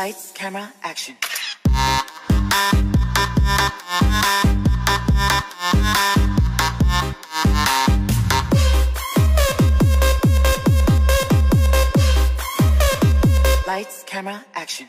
Lights, camera, action. Lights, camera, action.